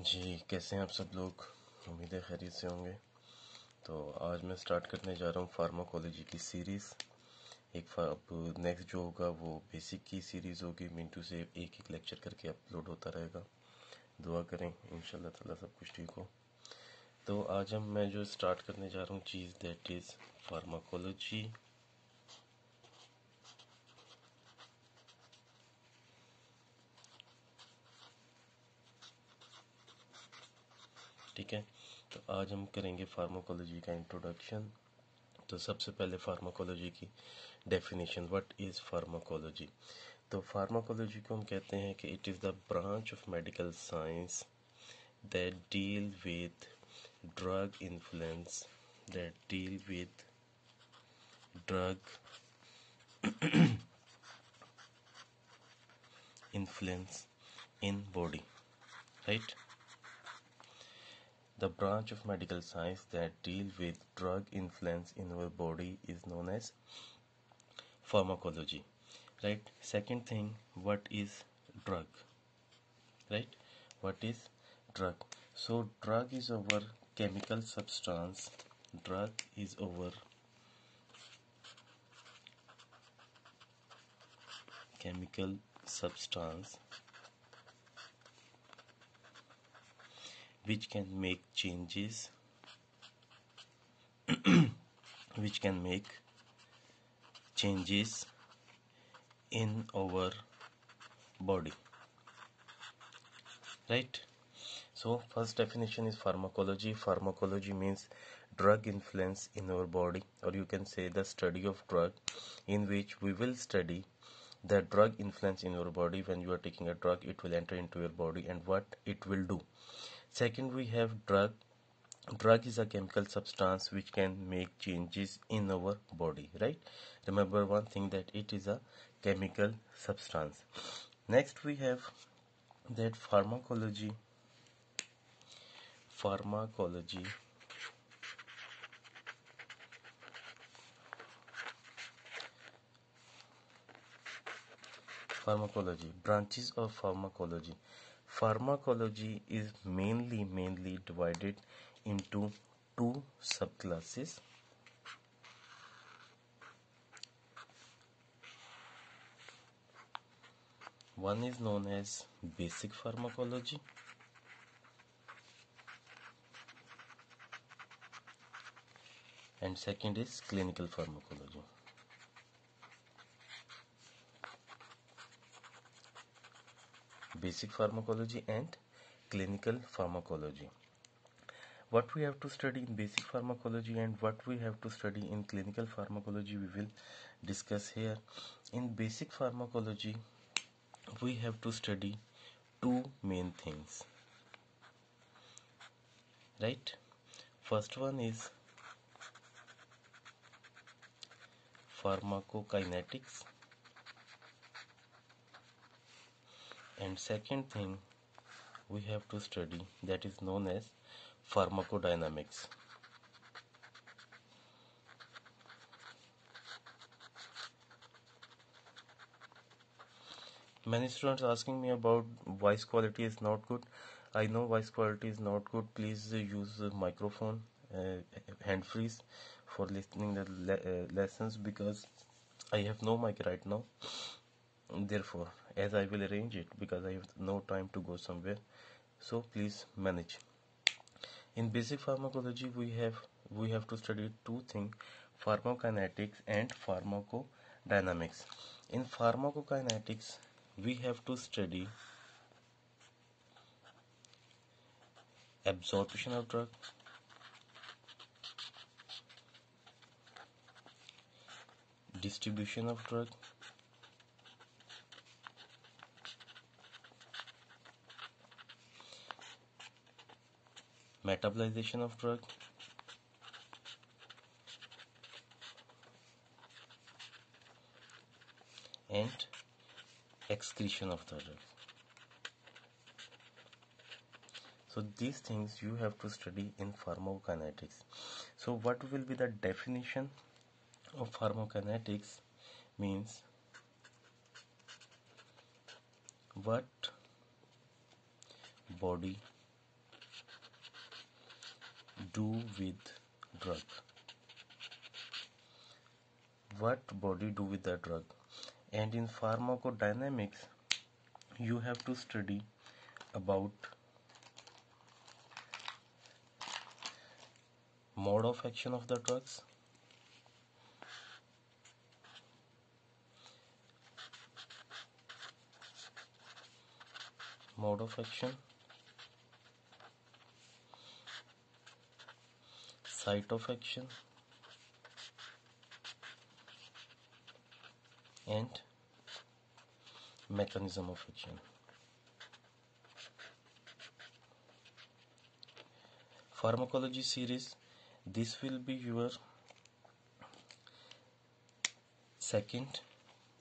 जी, कैसे हैं आप सब लोग? उम्मीद है खैरियत से होंगे। तो आज मैं स्टार्ट करने जा रहा हूँ फार्माकोलॉजी की सीरीज़ एक अब नेक्स्ट जो होगा वो बेसिक की सीरीज़ होगी। मिंटू से एक एक लेक्चर करके अपलोड होता रहेगा। दुआ करें इन ताला सब कुछ ठीक हो। तो आज हम, मैं जो स्टार्ट करने जा रहा हूँ, चीज़ दैट इज़ फार्माकोलॉजी ठीक है? तो आज हम करेंगे फार्माकोलॉजी का इंट्रोडक्शन तो सबसे पहले फार्माकोलॉजी की डेफिनेशन व्हाट इज़ फार्माकोलॉजी तो फार्माकोलॉजी को हम कहते हैं कि it is the branch of medical science that deal with drug influence that deal with drug influence in body, right? The branch of medical science that deal with drug influence in our body is known as pharmacology. Right? Second thing, what is drug? Right? What is drug? So drug is our chemical substance. Drug is our chemical substance which can make changes which can make changes in our body. Right? So first definition is pharmacology. Pharmacology means drug influence in our body or you can say the study of drug in which we will study the drug influence in your body. When you are taking a drug it will enter into your body and what it will do second we have drug. Drug is a chemical substance which can make changes in our body right? Remember one thing that it is a chemical substance. Next we have that pharmacology. Pharmacology. Pharmacology. Branches of pharmacology Pharmacology is mainly mainly divided into two subclasses. One is known as basic pharmacology and second is clinical pharmacology. Basic pharmacology and clinical pharmacology. What we have to study in basic pharmacology and what we have to study in clinical pharmacology we will discuss here. In basic pharmacology we have to study two main things. Right? First one is pharmacokinetics and second thing we have to study that is known as pharmacodynamics. Many students asking me about voice quality is not good. I know voice quality is not good. Please use microphone uh, hand freeze for listening the le uh, lessons because i have no mic right now. Therefore as I will arrange it because I have no time to go somewhere. So please manage. In basic pharmacology we have we have to study two things pharmacokinetics and pharmacodynamics. In pharmacokinetics we have to study absorption of drug distribution of drug metabolization of drug? And excretion of the drug. So these things you have to study in pharmacokinetics. So what will be the definition of pharmacokinetics means what body do with drug? What body do with the drug? And in pharmacodynamics you have to study about mode of action of the drugs mode of action site of action. And mechanism of action. Pharmacology series this will be your second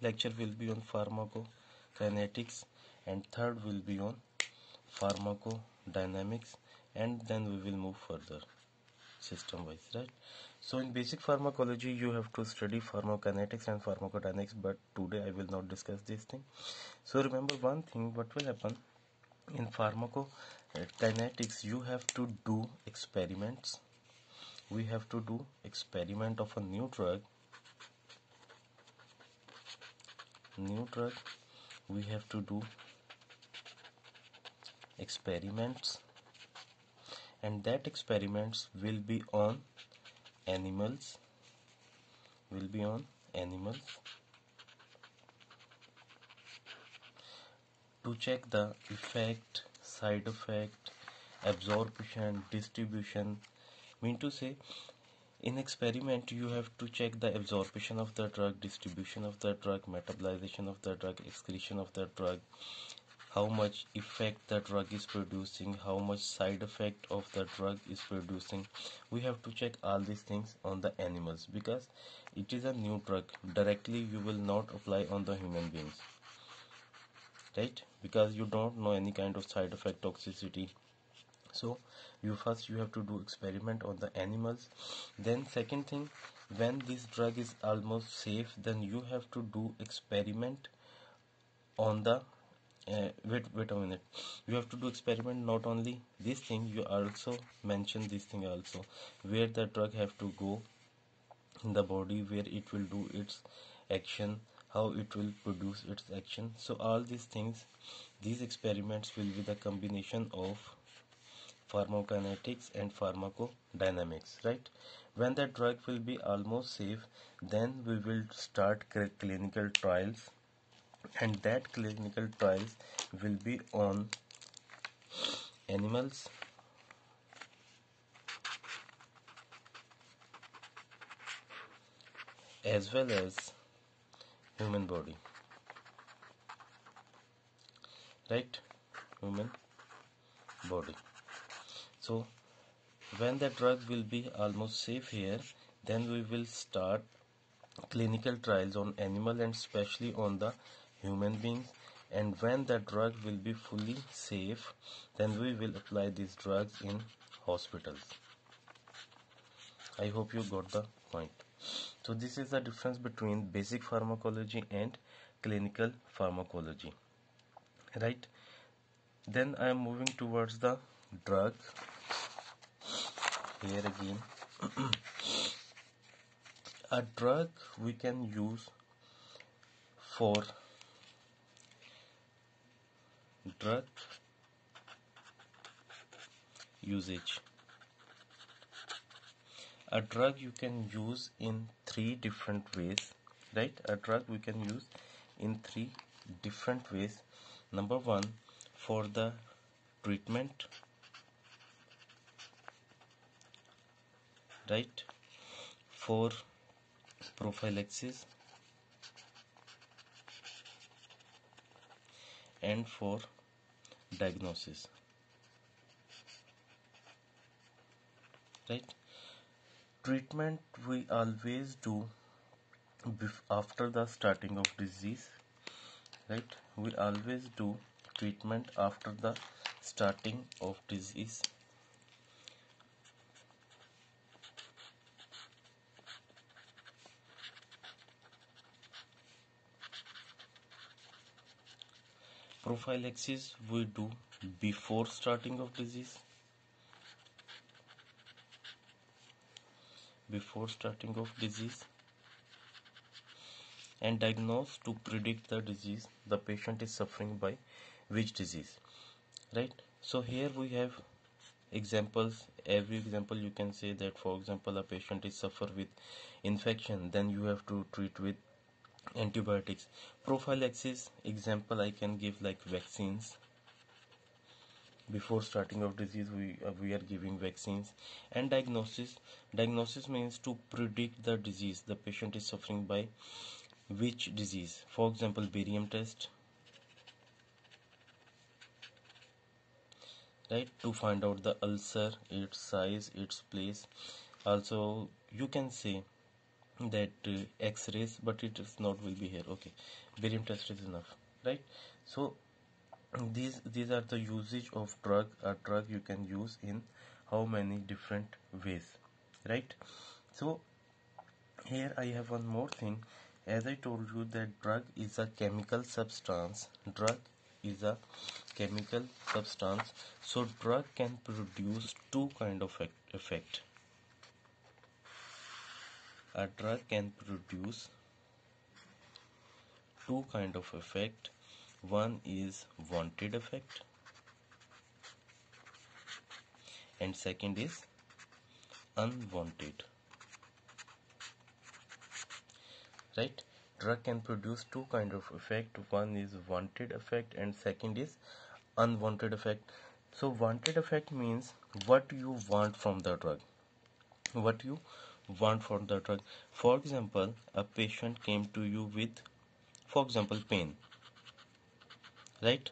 lecture will be on pharmacokinetics and third will be on pharmacodynamics and then we will move further system wise right? So in basic pharmacology you have to study pharmacokinetics and pharmacodynamics but today i will not discuss this thing. So remember one thing what will happen? In pharmacokinetics you have to do experiments. We have to do experiment of a new drug. New drug we have to do experiments and that experiments will be on animals will be on animals. To check the effect side effect absorption distribution mean to say in experiment you have to check the absorption of the drug distribution of the drug metabolization of the drug excretion of the drug how much effect the drug is producing how much side effect of the drug is producing. We have to check all these things on the animals because it is a new drug. Directly you will not apply on the human beings. Right? Because you don't know any kind of side effect toxicity. So you first you have to do experiment on the animals. Then second thing when this drug is almost safe then you have to do experiment on the uh, wait wait a minute. You have to do experiment not only this thing you also mention this thing also where the drug have to go in the body where it will do its action how it will produce its action. So all these things these experiments will be the combination of pharmacokinetics and pharmacodynamics right? When the drug will be almost safe then we will start clinical trials and that clinical trials will be on animals. As well as human body. Right? Human body. So when the drug will be almost safe here then we will start clinical trials on animal and especially on the human beings. And when the drug will be fully safe then we will apply these drugs in hospitals. I hope you got the point. So this is the difference between basic pharmacology and clinical pharmacology. Right? Then i am moving towards the drug. Here again. A drug we can use for drug usage. A drug you can use in three different ways right? A drug we can use in three different ways. Number one for the treatment right? For prophylaxis and for diagnosis. Right? Treatment we always do after the starting of disease. Right? We always do treatment after the starting of disease prophylaxis we do before starting of disease? Before starting of disease. And diagnose to predict the disease the patient is suffering by which disease. Right? So here we have examples. Every example you can say that for example a patient is suffer with infection then you have to treat with antibiotics. Prophylaxis example i can give like vaccines. Before starting of disease we uh, we are giving vaccines. And diagnosis. Diagnosis means to predict the disease. The patient is suffering by which disease? For example barium test. Right? To find out the ulcer its size its place. Also you can say that uh, x-rays but it is not will be here. Okay. Barium test is enough right? So these these are the usage of drug a drug you can use in how many different ways right? So here i have one more thing. As I told you that drug is a chemical substance. Drug is a chemical substance. So drug can produce two kind of effect a drug can produce two kind of effect. One is wanted effect and second is unwanted. Right? Drug can produce two kind of effect. One is wanted effect and second is unwanted effect. So wanted effect means what you want from the drug. What you want from the drug. For example a patient came to you with for example pain right?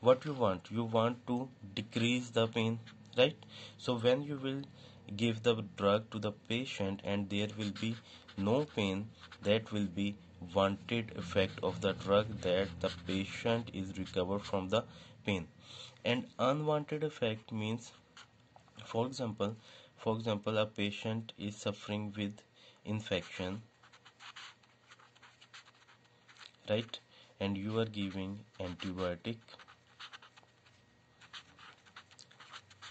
What you want? You want to decrease the pain right? So when you will give the drug to the patient and there will be no pain that will be wanted effect of the drug that the patient is recovered from the pain. And unwanted effect means for example for example a patient is suffering with infection right? And you are giving antibiotic.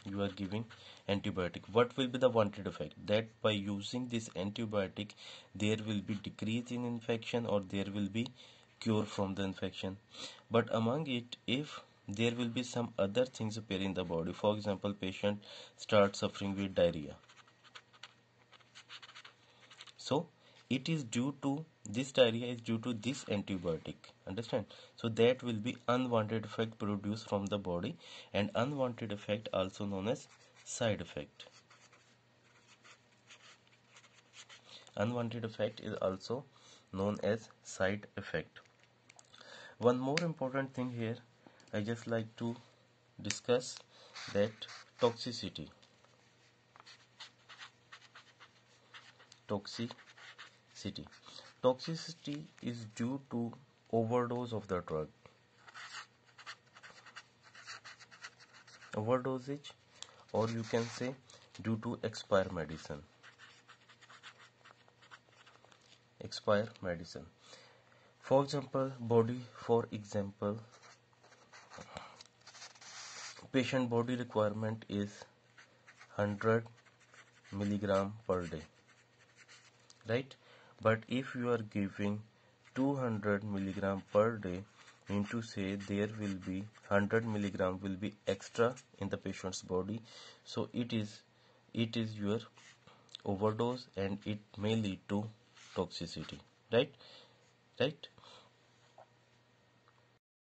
You are giving antibiotic. What will be the wanted effect? That by using this antibiotic there will be decrease in infection or there will be cure from the infection. But among it if there will be some other things appear in the body. For example patient starts suffering with diarrhea. So it is due to this diarrhea is due to this antibiotic. Understand? So that will be unwanted effect produced from the body and unwanted effect also known as side effect. Unwanted effect is also known as side effect. One more important thing here i just like to discuss that toxicity. Toxicity. Toxicity is due to overdose of the drug. Overdosage or you can say due to expire medicine. Expire medicine. For example body for example patient body requirement is 100 milligram per day right? But if you are giving 200 milligram per day mean to say there will be 100 milligram will be extra in the patient's body. So it is it is your overdose and it may lead to toxicity right? Right